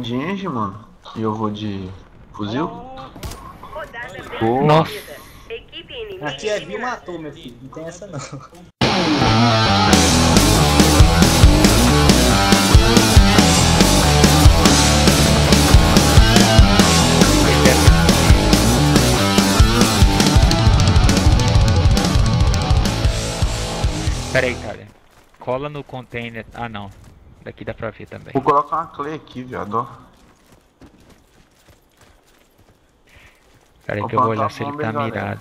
de Engie, mano. E eu vou de fuzil. Pô. Nossa. sucedida. Equipe inimiga Aqui é viu eliminada. matou, meu filho. Não tem essa não. Pera aí, cara. Cola no container. Ah, não. Daqui dá pra ver também. Vou colocar uma clay aqui, viado. ó. Pera aí Vou que eu vou olhar se ele tá mirado.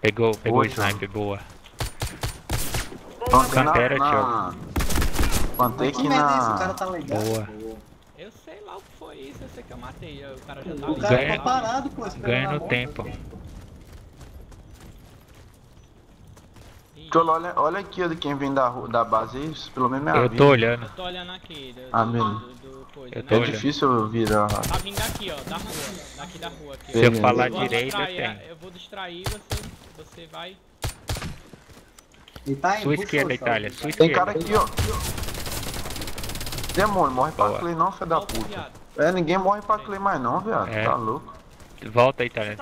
Pegou, pegou o sniper, boa. Na... Pantera, na... Plantei Que aqui é isso? O cara na... tá legal. Boa. Eu sei lá o que foi isso, eu sei que eu matei. O cara já tá O cara tá parado, pô. Ganha a no tempo. Tolo, olha, olha aqui ó, quem vem da, da base aí, pelo menos me Eu avisa. tô olhando. Eu tô olhando aqui, do, Ah, do, beleza. do, do coisa, Eu né? tô É olhando. difícil eu virar. Tá vindo daqui, ó, da rua. Daqui da rua aqui. Se eu falar Eu vou direito, eu tenho. Eu vou distrair você, você vai. Ele tá Sua esquerda, show, Itália. Sua Tem cara esquerda. aqui, ó. Demônio, morre pra. Clay não, filho da puta. É, ninguém morre pra Clay mais não, viado. É. Tá louco. Volta Itália.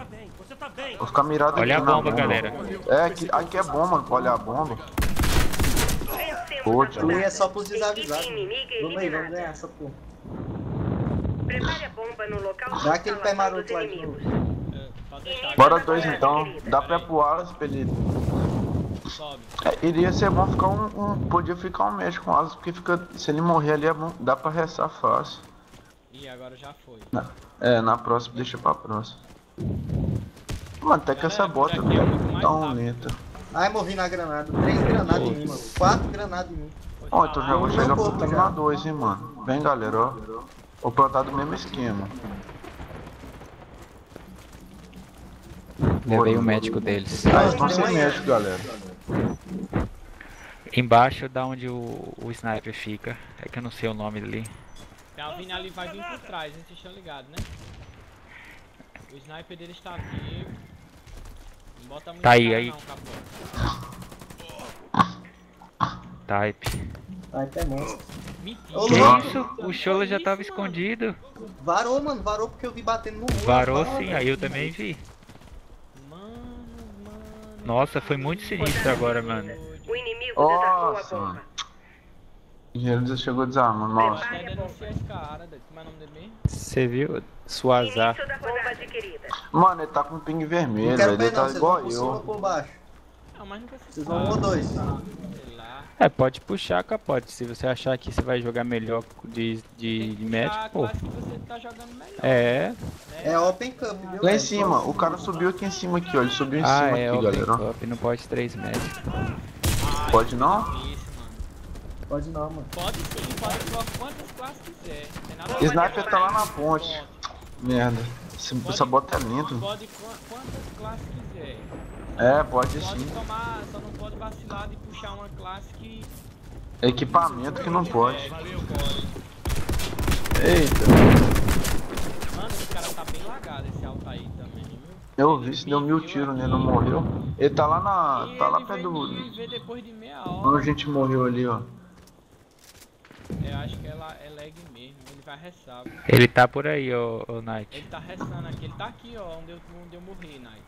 Vou ficar mirado Olha aqui a na bomba, galera. É, aqui, aqui é bom, mano, pra olhar a bomba. Pô, tio. É só pros desavisados. Vamos aí, vamos ganhar essa porra. Prepare a bomba no local de Dá aquele pé maroto lá de inimigos. É. Bora dois então. Dá pra ir pro Wallace pra ele. Sobe. É, iria ser bom ficar um, um- Podia ficar um mês com o Wallace, porque fica. Se ele morrer ali é bom. Dá pra restar fácil. Ih, agora já foi. Na- é, na próxima, deixa pra próxima. Mano, até que essa Galera, bota é tá um lenta. Ai, morri na granada. Três granadas em mim, mano. Quatro granadas em mim. Ó, então já vou chegar já. na 2, hein, mano. Vem, galera, ó. Vou plantar do mesmo esquema. Levei o médico deles. Ah, eles estão sem médico, galera. Embaixo da onde o, o sniper fica. É que eu não sei o nome dali. Calvin ali vai vir por trás, hein? Vocês estão ligados, né? O sniper dele está vivo. Bota muito Tá aí, aí. não. Type. Ai, até monstro. Mentira. Ô, Que isso? O Chola já tava escondido. Varou, mano. Varou porque eu vi batendo no muro. Varou sim, velho. aí eu também vi. Mano, mano. Nossa, foi muito sinistro agora, mano. O inimigo desarmou a Nossa, bomba. Mano. O engenheiro já chegou desarmando. Eu Nossa. é? Você viu? Suazar. Mano, ele tá com ping vermelho, Não ver Ele não. tá Vocês igual ou eu. por baixo? Não, mas não precisa. Vocês vão dois. É, pode puxar, capote. Se você achar que você vai jogar melhor de, de, médico, pô. classe que você tá jogando melhor. É. né? É open cup, viu? Lá em cima, o cara subiu aqui em cima aqui, ó. Ele subiu em Ah, cima é, aqui, open galera. cup, não pode três médicos. Pode não? Pode não, mano. Pode sim, pode colocar quantas classes quiser. Tem nada a Sniper tá lá na ponte. Merda. Esse- Essa bota é lenta. Pode qua- quantas classes quiser. É, pode Pode sim. tomar, só não pode vacilar de puxar uma classe que. Equipamento que não pode. É, pode. Eita. Mano, esse cara tá bem lagado, esse alto aí também, viu? Eu vi, se deu mil tiros nele, não morreu. Ele tá lá na. E Tá lá perto do. me ver depois de meia Onde a gente morreu ali, ó. Eu acho que ela é lag mesmo, ele vai ressalvo. Ele tá por aí, ô, ô Knight. Ele tá restando aqui, ele tá aqui, ó, onde eu, onde eu morri, Night.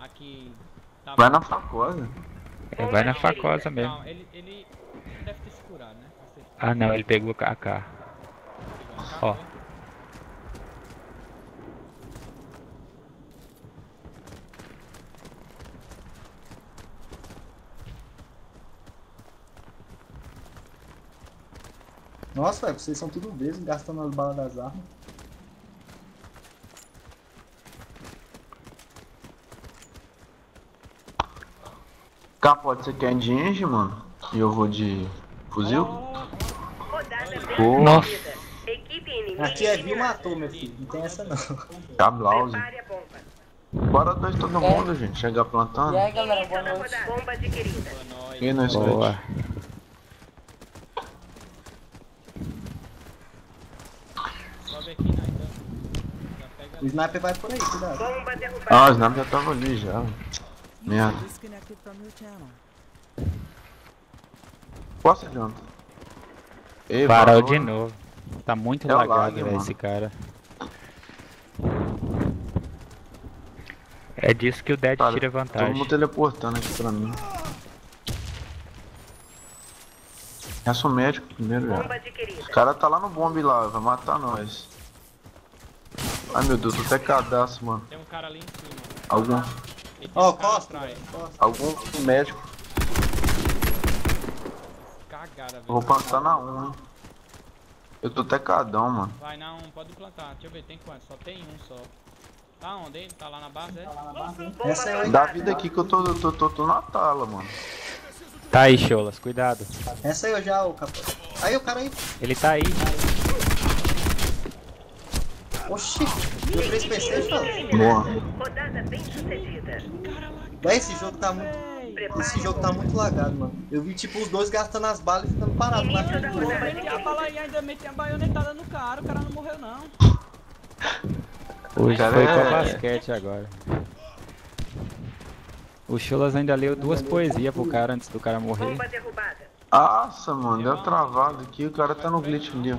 Aqui. Tá Vai na facosa. É, vai na facosa mesmo. Não, ele, ele deve ter se curado, né? Ah não, ele pegou o KK. Ó. Nossa, velho, vocês são tudo vezes gastando as balas das armas. Capote, você quer de Engie, mano? E eu vou de fuzil? Rodada. Nossa. Aqui é viu matou, meu filho. Não tem essa não. A bomba. Bora dois todo mundo, gente. Chegar plantando. E aí galera, boa noite. Bomba adquirida. Boa. E no Boa. squad. Aqui. Já pega O sniper vai por aí, cuidado. Ah, o Snap já tava ali já. Merda. Posso adianta? Ei, Parou valor. de novo. Tá muito É lagado, lag, velho, esse cara. É disso que o Dead Cara, tira Todo vantagem. mundo teleportando aqui pra mim. Essa o médico primeiro Bomba já. adquirida. O cara tá lá no bombe lá, vai matar nós. Ai meu Deus, tô até cadastro, mano. Tem um cara ali em cima. Algum, Ó, um cara Costa, Costa. algum médico. Cagada, velho. Eu vou passar na 1, hein. Eu tô até cadão, mano. Vai na 1, pode plantar. Deixa eu ver, tem quantos? Só tem um só. Tá onde ele? Tá lá na base, é? Bomba Essa é Dá vida aqui que eu tô, tô, tô, tô na tala, mano. Tá aí, Cholas, cuidado. Essa eu já, o capô. Aí o cara aí. Ele tá aí. Oxi, deu 3 PC, fala. Boa. Rodada bem sucedida. Véi, esse jogo tá muito. Esse jogo tá muito lagado, mano. Eu vi tipo os dois gastando as balas e ficando parados lá. Meti a bala aí, ainda meti a baionetada no cara. O cara não morreu, não. Hoje Cara, foi é- pra basquete agora. O Cholas ainda leu duas poesias pro cara antes do cara morrer. Nossa, mano, deu travado aqui, o cara tá no glitch ali, ó.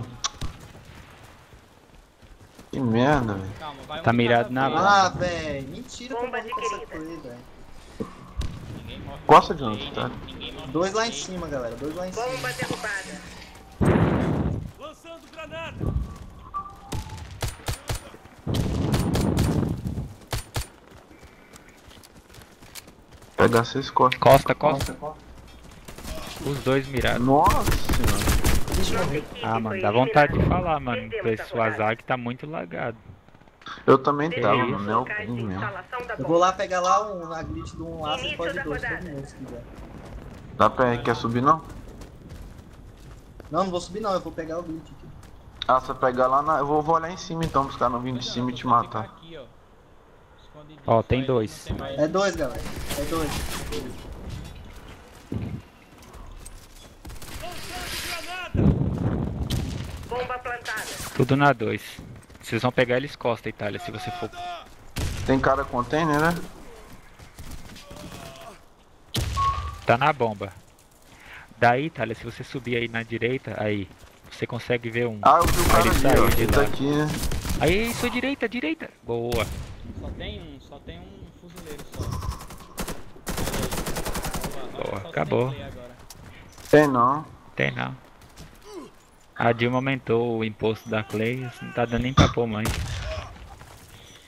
Que merda, velho. Calma, vai um Tá mirado na vez. Ah, véi, mentira que eu Bomba com essa adquirida. coisa, velho. Ninguém morre Gosta no de onde, tá? Ninguém morre Dois lá em cima, galera. Dois lá em cima. Bomba derrubada. Pegar seis costas. Costa, costa. Os dois mirados. Nossa senhora. Ah, mano, dá vontade de falar, mano. Esse. Wazag tá muito lagado. Eu também tava, é mesmo. da Eu vou lá pegar lá um, na glitch de um lá, podem da dois, todo rodada. mundo se quiser. Dá pra ir, quer subir não? Não, não vou subir não, eu vou pegar o glitch aqui. Ah, você pegar lá na. Eu vou, vou olhar em cima então, pros caras não virem de cima e você te matar. ó. Tem dois. É dois, galera. É dois. Bomba plantada. Tudo na 2. Vocês vão pegar eles costa, Itália, se você for. Tem cara container, né? Tá na bomba. Daí, Itália, se você subir aí na direita, aí, você consegue ver um. Ah, eu vi o cara Ele ali, saiu ó. de Ele tá lá. aqui, né? Aí, sua direita, direita. Boa. Só tem um, só tem um fuzileiro só. Boa, acabou. Tem não. Tem não. A Dilma aumentou o imposto da Clay, não tá dando nem pra pôr mais.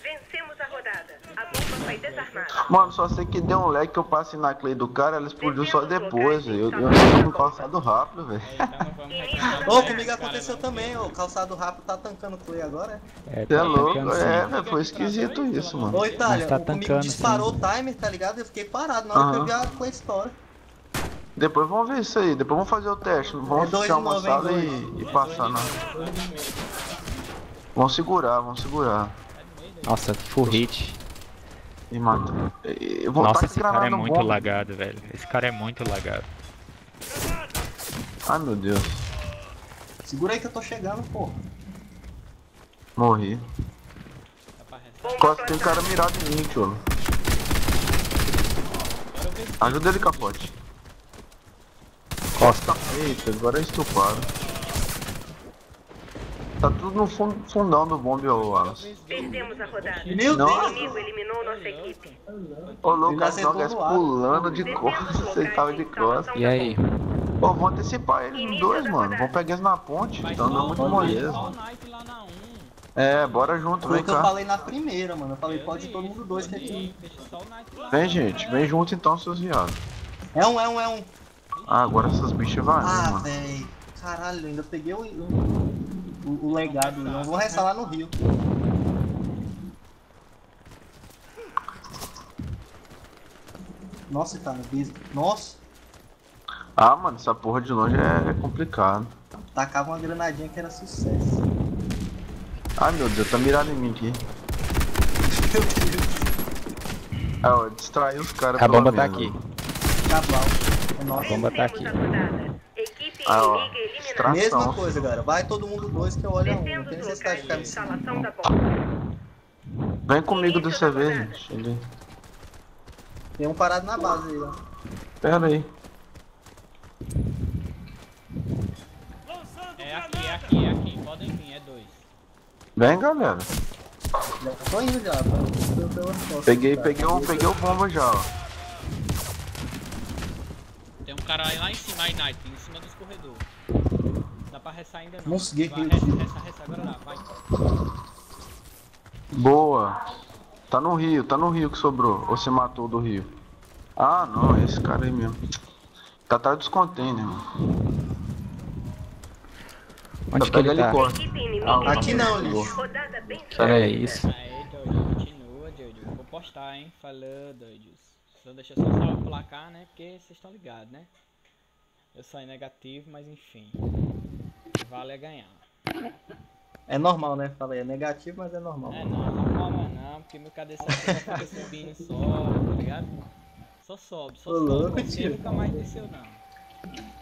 Vencemos a rodada. A bomba foi desarmada. Mano, só sei que deu um lag que eu passei na clay do cara, ela explodiu só depois, velho. Eu, eu não tô calçado rápido, velho. Ô, comigo aconteceu também, ô. Calçado rápido tá tancando play agora, É, Você é tá louco? tancando sim. É, velho, foi esquisito isso, é? mano. Ô, Itália, tá o comigo tancando, disparou sim. o timer, tá ligado? Eu fiquei parado na hora que eu vi a play história. Depois vamos ver isso aí, depois vamos fazer o teste. É Vamos dois fechar uma sala dois. e, e passar na. Dois no meio. Vamos segurar, vamos segurar. Tá. Nossa, full hit. E mata. Eu vou Nossa, tacar esse cara é muito lagado, velho. Esse cara é muito lagado. Ai meu Deus, Segura aí que eu tô chegando, pô. morri. Quase tem um cara mirado em mim, tio. Ajuda ele, capote. Costa. Eita, agora é estupado. Tá tudo no fundo, fundão do bombe, ô Wallace. Perdemos a rodada. Meu Não. O Deus! inimigo eliminou nossa equipe. Ô, louco, Ele as acertou drogas no ar. pulando de costas, você locais tava de costas. E aí? Pô, vão antecipar eles nos dois, mano. Vão pegar eles na ponte, Vai então só não é muito moleza. Só o Knight lá na 1. É, bora junto, Foi vem o que eu cá. falei na primeira, mano. Eu falei, pode ir todo mundo dois que aqui. Vem, gente, vem junto então, seus viados. É um, é um, é um. Ah, agora essas bichas vão, Ah, mano. véi. Caralho, ainda peguei o, o, o- legado. Não vou restar lá no Rio. Nossa, cara, bis- Nossa, Ah, mano, essa porra de longe é complicado. tacava uma granadinha que era sucesso. Ai, meu Deus, tá mirado em mim aqui. Meu Deus. Ah, ó, distraiu os caras A bomba tá aqui. Cabral. É nossa. A bomba tá aqui. Ah, ó, inimiga eliminada. extra- Mesma coisa, galera. Vai todo mundo dois que eu olho a um. Não tem necessidade de ficar me seguindo. instalação da bomba. Vem comigo vez, rodada. gente. Ele- Tem um parado na base aí, ó. Pera aí. É aqui, é aqui, é aqui. Podem vir, é dois. Vem, galera. Já tô indo já, tô Peguei, peguei o, peguei o bomba já, ó. Cara aí lá em cima, aí, Night, em cima dos corredores. Dá pra ressar ainda não. Consegui Vai, aqui, ressa, ressa, ressa, agora dá, vai. Boa. Tá no rio, tá no rio que sobrou. Ou você matou do rio? Ah, não, é esse cara aí mesmo. Tá atrás dos containers, mano. Onde que pega ele tá? Ah, Aqui não, lixo. Bem É isso. Aí, doido, continua, doido. Vou postar, hein. Falou, doidos. Só deixa só o placar, né? Porque vocês estão ligados, né? Eu saí negativo, mas enfim. Vale é ganhar. É normal, né? Falei, é negativo, mas é normal. É não, não calma não, porque meu cabeça só fica subindo só, tá ligado? Só sobe, só Ô, sobe. louco, nunca mais desceu não.